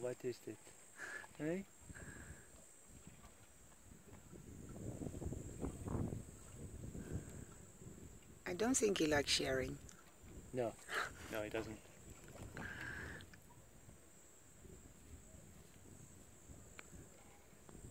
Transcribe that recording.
What is it? Hey? I don't think he likes sharing. No, no, he doesn't.